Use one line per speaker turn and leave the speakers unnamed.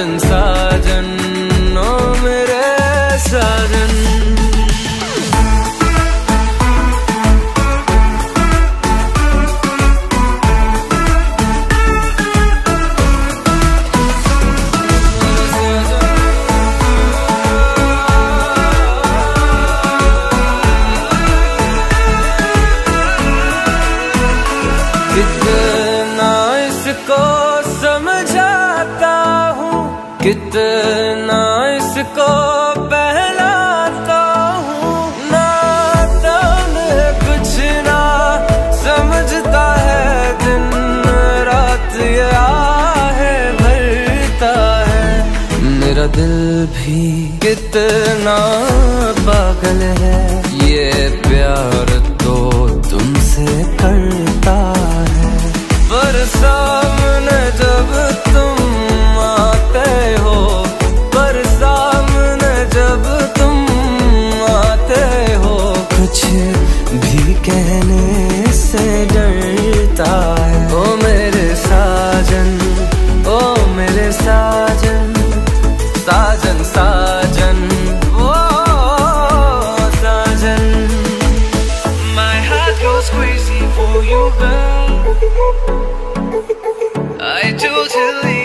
साजन साजन ओ मेरे कितना इसको पहलाता हूँ। नाता में कुछ ना समझता है। दिन रात आहे भरता है। मेरा दिल भी कितना पागल है। ये प्यार तो तुमसे करता है। तुम कहने से डरता है। ओ मेरे साजन ओ मेरे साजन साजन साजन ओ साजन। My heart goes crazy for you girl. I totally